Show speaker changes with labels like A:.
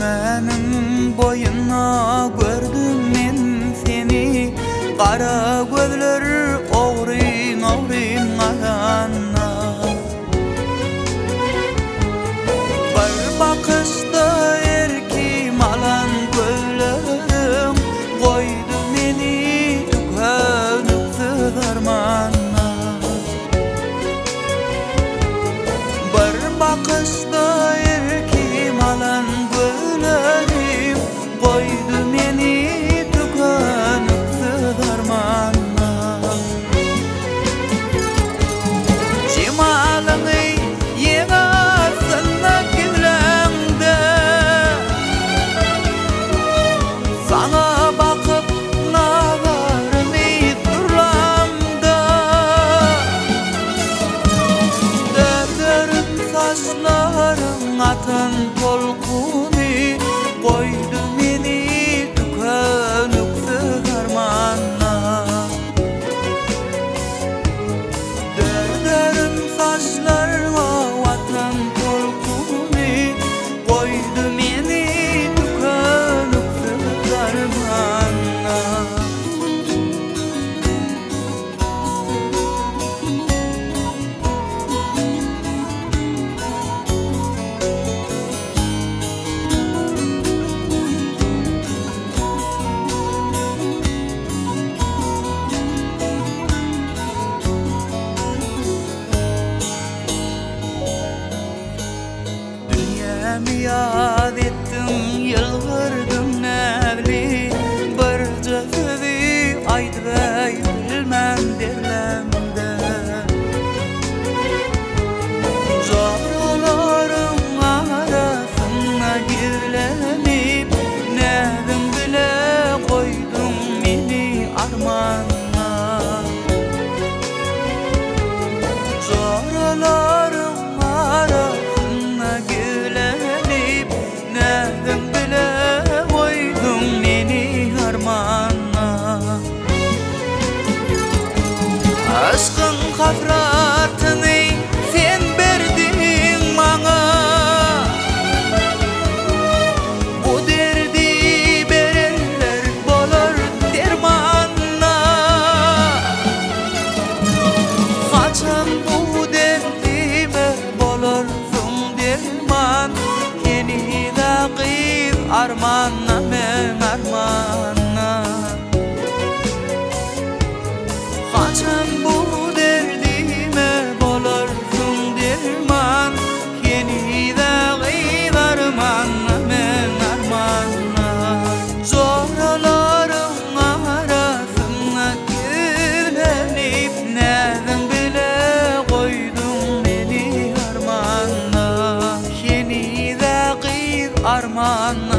A: менің бойына көрдім мен сені қара көзлер Gözlerin atın polkuni Koydu meni feryat ettim yılgırdım nevli. Bir cehdi aydıbay bilmem derlemde zorlarım arasına girlenip nevim bile koydum mini armanına zorlarım aman